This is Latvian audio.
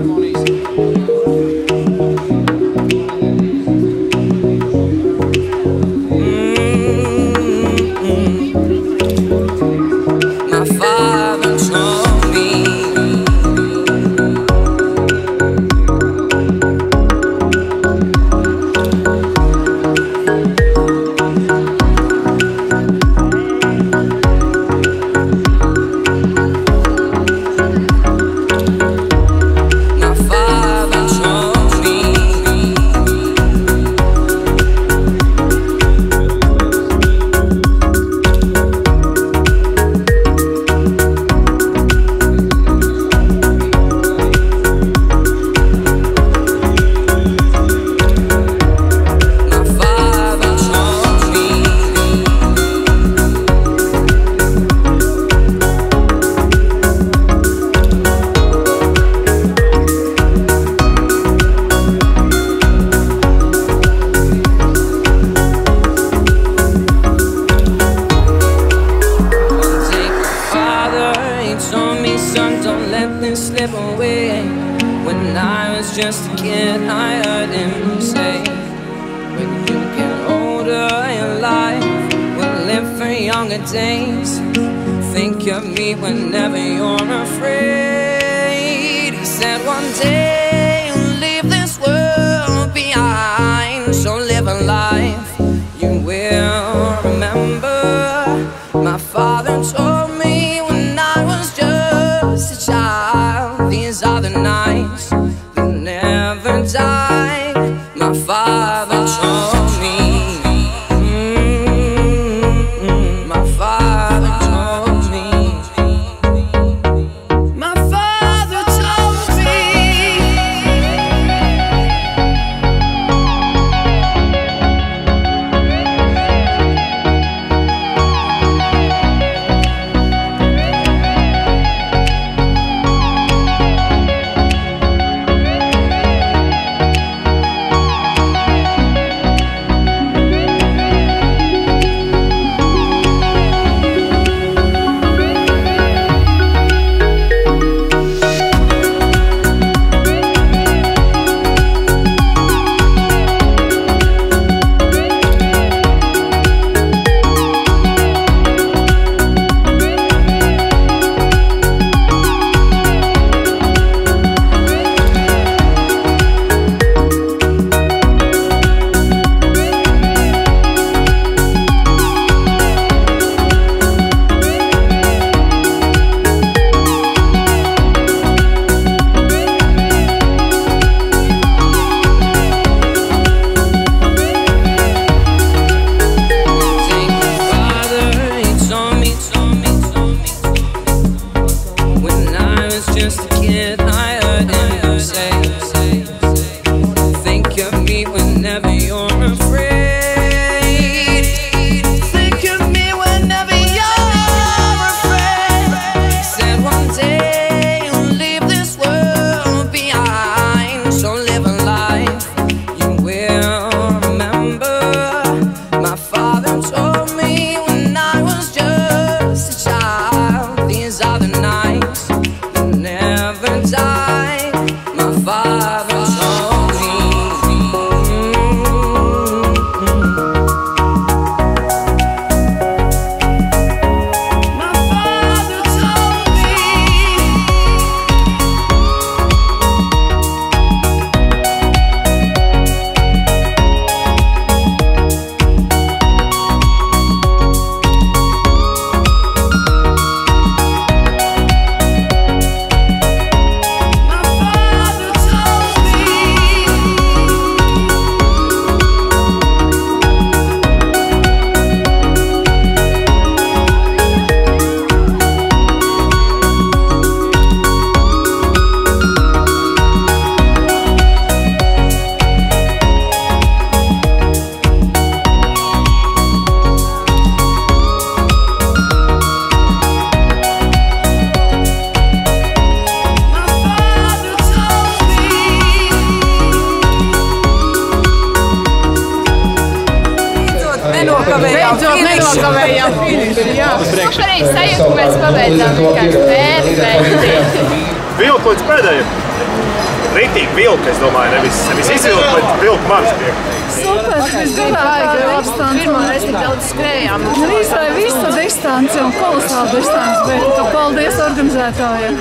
ceremonies. When I was just a kid I heard him say When you get older in life We'll live for younger days. Think of me whenever you're afraid. never die. My father. just to get higher and you say Beidzot, nenokavējām finišu. Superīgi sajūta, ka mēs pabeidzām vienkārši perfekti. Vilku līdz pēdējiem. Rītīgi vilku, es domāju, nevis, nevis izvilku, bet vilku manis tiek. Super, es domāju, ka distanci. Pirmā reize tik daudz skrējām. Nu, visai visa distance un kolosāla distance, bet nu, paldies organizētājiem.